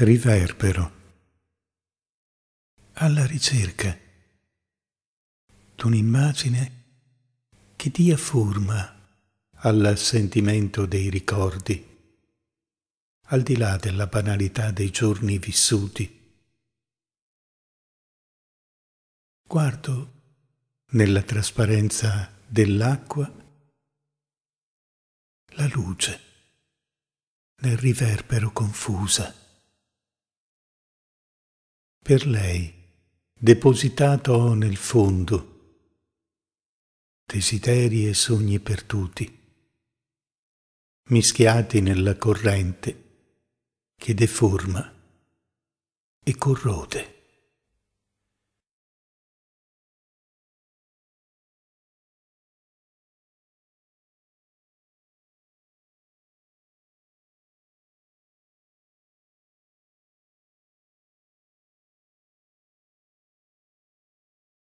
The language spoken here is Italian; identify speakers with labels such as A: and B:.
A: riverbero, alla ricerca d'un'immagine che dia forma all'assentimento dei ricordi, al di là della banalità dei giorni vissuti. Guardo nella trasparenza dell'acqua la luce nel riverbero confusa. Per lei depositato nel fondo desideri e sogni perduti, mischiati nella corrente che deforma e corrode.